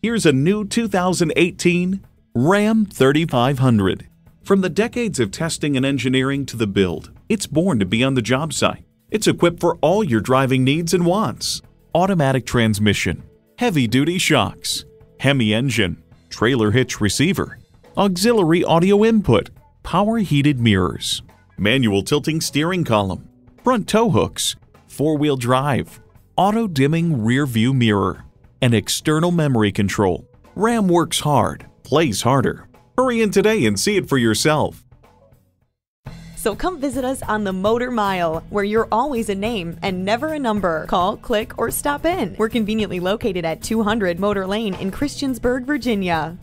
Here's a new 2018 Ram 3500. From the decades of testing and engineering to the build, it's born to be on the job site. It's equipped for all your driving needs and wants. Automatic transmission, heavy duty shocks, Hemi engine, trailer hitch receiver, auxiliary audio input, power heated mirrors, manual tilting steering column, front tow hooks, four wheel drive, auto dimming rear view mirror, and external memory control. Ram works hard, plays harder. Hurry in today and see it for yourself. So come visit us on the Motor Mile, where you're always a name and never a number. Call, click, or stop in. We're conveniently located at 200 Motor Lane in Christiansburg, Virginia.